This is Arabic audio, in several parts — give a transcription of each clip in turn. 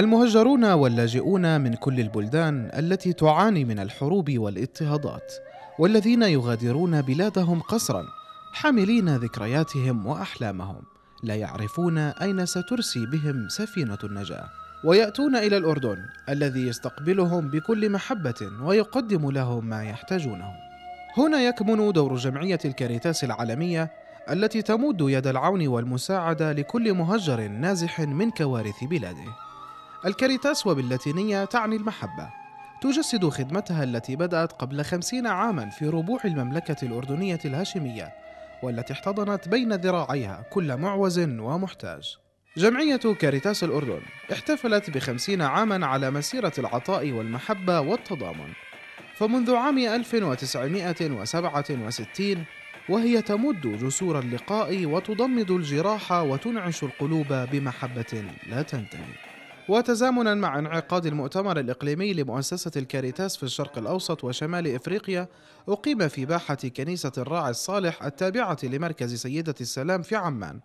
المهجرون واللاجئون من كل البلدان التي تعاني من الحروب والاضطهادات والذين يغادرون بلادهم قسرا حاملين ذكرياتهم وأحلامهم لا يعرفون أين سترسي بهم سفينة النجاة. ويأتون إلى الأردن الذي يستقبلهم بكل محبة ويقدم لهم ما يحتاجونه هنا يكمن دور جمعية الكاريتاس العالمية التي تمد يد العون والمساعدة لكل مهجر نازح من كوارث بلاده. الكاريتاس وباللاتينية تعني المحبة. تجسد خدمتها التي بدأت قبل خمسين عاما في ربوع المملكة الأردنية الهاشمية والتي احتضنت بين ذراعيها كل معوز ومحتاج. جمعية كاريتاس الأردن احتفلت بخمسين عاما على مسيرة العطاء والمحبة والتضامن. فمنذ عام 1967 وهي تمد جسور اللقاء وتضمد الجراح وتنعش القلوب بمحبة لا تنتهي وتزامنا مع انعقاد المؤتمر الإقليمي لمؤسسة الكاريتاس في الشرق الأوسط وشمال إفريقيا أقيم في باحة كنيسة الراعي الصالح التابعة لمركز سيدة السلام في عمان.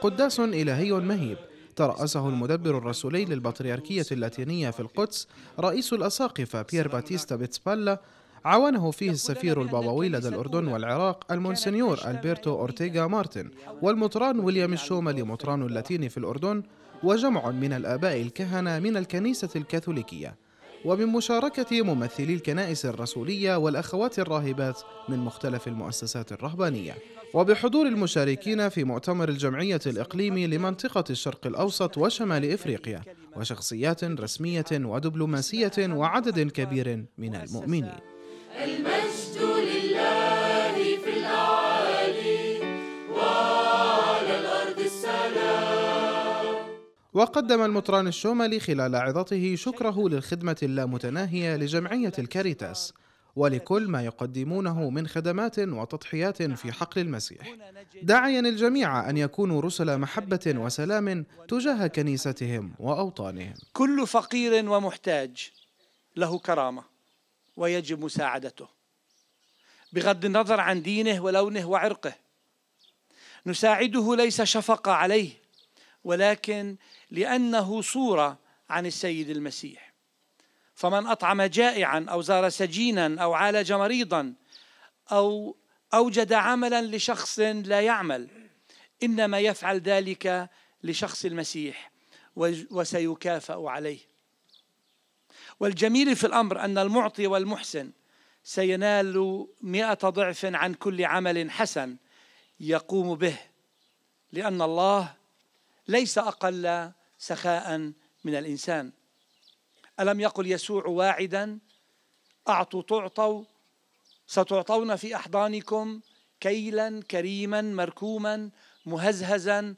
قداس إلهي مهيب ترأسه المدبر الرسولي للبطريركية اللاتينية في القدس رئيس الأساقفة بيير باتيستا بيتسابالا عاونه فيه السفير البابوي لدى الأردن والعراق المونسنيور ألبرتو أورتيغا مارتن والمطران ويليام الشوملي مطران اللاتيني في الأردن وجمع من الآباء الكهنة من الكنيسة الكاثوليكية ومن مشاركة ممثلي الكنائس الرسولية والأخوات الراهبات من مختلف المؤسسات الرهبانية. وبحضور المشاركين في مؤتمر الجمعية الإقليمي لمنطقة الشرق الأوسط وشمال إفريقيا وشخصيات رسمية ودبلوماسية وعدد كبير من المؤمنين. وقدم المطران الشوملي خلال عظته شكره للخدمة اللامتناهية لجمعية الكاريتاس ولكل ما يقدمونه من خدمات وتضحيات في حقل المسيح. داعيا الجميع أن يكونوا رسل محبة وسلام تجاه كنيستهم وأوطانهم. كل فقير ومحتاج له كرامة ويجب مساعدته. بغض النظر عن دينه ولونه وعرقه نساعده ليس شفقة عليه ولكن لأنه صورة عن السيد المسيح. فمن أطعم جائعا أو زار سجينا أو عالج مريضا أو أوجد عملا لشخص لا يعمل إنما يفعل ذلك لشخص المسيح وسيكافأ عليه. والجميل في الأمر أن المعطي والمحسن سينال مئة ضعف عن كل عمل حسن يقوم به لأن الله ليس أقل سخاء من الإنسان. ألم يقل يسوع واعدا؟ أعطوا تعطوا ستعطون في أحضانكم كيلا كريما مركوما مهزهزا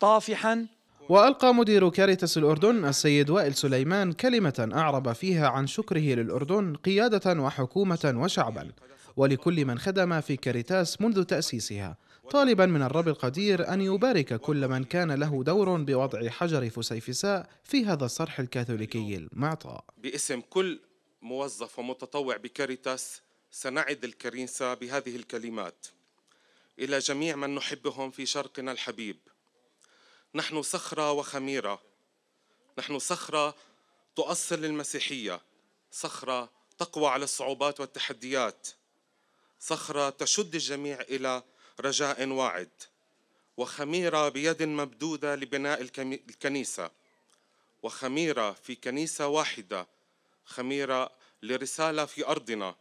طافحا؟ وألقى مدير كاريتس الأردن السيد وائل سليمان كلمة أعرب فيها عن شكره للأردن قيادة وحكومة وشعبا ولكل من خدم في كاريتاس منذ تأسيسها. طالبا من الرب القدير أن يبارك كل من كان له دور بوضع حجر فسيفساء في هذا الصرح الكاثوليكي المعطاء. باسم كل موظف ومتطوع بكاريتاس سنعد الكريسة بهذه الكلمات. إلى جميع من نحبهم في شرقنا الحبيب. نحن صخرة وخميرة. نحن صخرة تؤصل المسيحية صخرة تقوى على الصعوبات والتحديات. صخرة تشد الجميع إلى رجاء واعد وخميرة بيد ممدودة لبناء الكنيسة وخميرة في كنيسة واحدة خميرة لرسالة في أرضنا.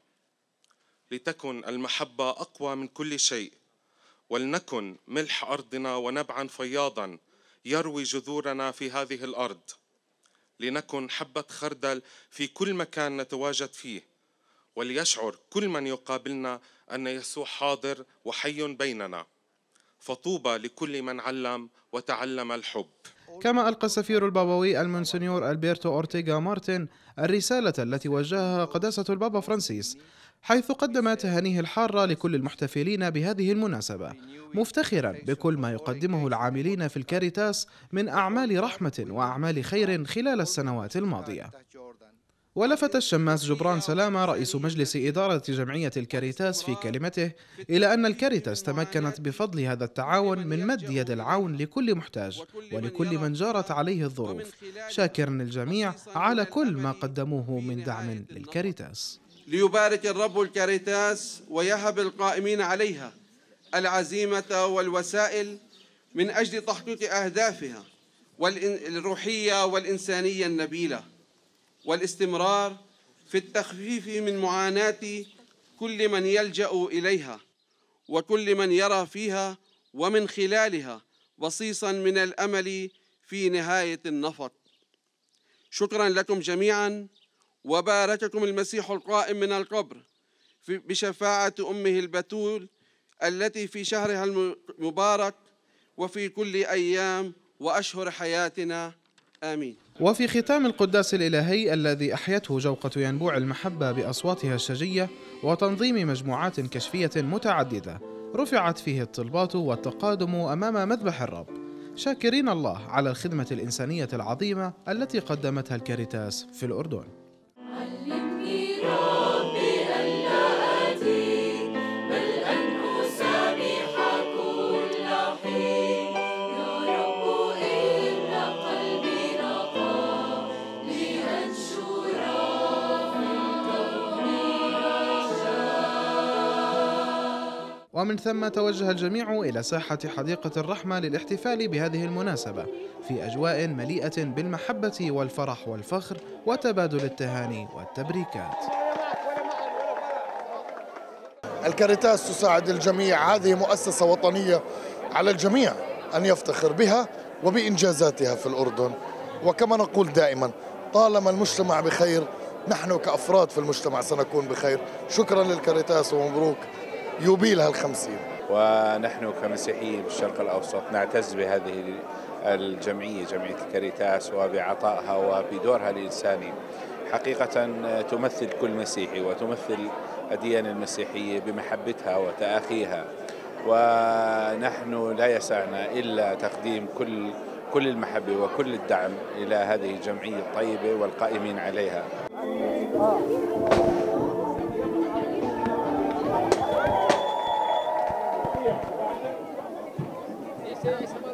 لتكن المحبة أقوى من كل شيء ولنكن ملح أرضنا ونبعا فياضا يروي جذورنا في هذه الأرض. لنكن حبة خردل في كل مكان نتواجد فيه. وليشعر كل من يقابلنا أن يسوع حاضر وحي بيننا. فطوبى لكل من علم وتعلم الحب. كما ألقى السفير البابوي المونسنيور ألبرتو أورتيغا مارتن الرسالة التي وجهها قداسة البابا فرانسيس حيث قدم تهانيه الحارة لكل المحتفلين بهذه المناسبة مفتخرا بكل ما يقدمه العاملين في الكاريتاس من أعمال رحمة وأعمال خير خلال السنوات الماضية. ولفت الشماس جبران سلامة رئيس مجلس إدارة جمعية الكاريتاس في كلمته إلى أن الكاريتاس تمكنت بفضل هذا التعاون من مد يد العون لكل محتاج ولكل من جارت عليه الظروف. شاكرا الجميع على كل ما قدموه من دعم للكاريتاس. ليبارك الرب الكاريتاس ويهب القائمين عليها العزيمة والوسائل من أجل تحقيق أهدافها الروحية والإنسانية النبيلة. والاستمرار في التخفيف من معاناة كل من يلجأ إليها وكل من يرى فيها ومن خلالها بصيصا من الأمل في نهاية النفق شكرا لكم جميعا وبارككم المسيح القائم من القبر بشفاعة أمه البتول التي في شهرها المبارك وفي كل أيام وأشهر حياتنا. آمين. وفي ختام القداس الإلهي الذي أحيته جوقة ينبوع المحبة بأصواتها الشجية وتنظيم مجموعات كشفية متعددة رفعت فيه الطلبات والتقادم أمام مذبح الرب. شاكرين الله على الخدمة الإنسانية العظيمة التي قدمتها الكاريتاس في الأردن. ومن ثم توجه الجميع إلى ساحة حديقة الرحمة للاحتفال بهذه المناسبة في أجواء مليئة بالمحبة والفرح والفخر وتبادل التهاني والتبريكات. الكاريتاس تساعد الجميع هذه مؤسسة وطنية على الجميع أن يفتخر بها وبإنجازاتها في الأردن. وكما نقول دائما طالما المجتمع بخير نحن كأفراد في المجتمع سنكون بخير. شكرا للكاريتاس ومبروك يوبيلها الخمسين ونحن كمسيحيين في الشرق الأوسط نعتز بهذه الجمعية جمعية الكاريتاس وبعطائها وبدورها الإنساني. حقيقة تمثل كل مسيحي وتمثل الديانة المسيحية بمحبتها وتآخيها. ونحن لا يسعنا إلا تقديم كل كل المحبة وكل الدعم إلى هذه الجمعية الطيبة والقائمين عليها. Nice, nice.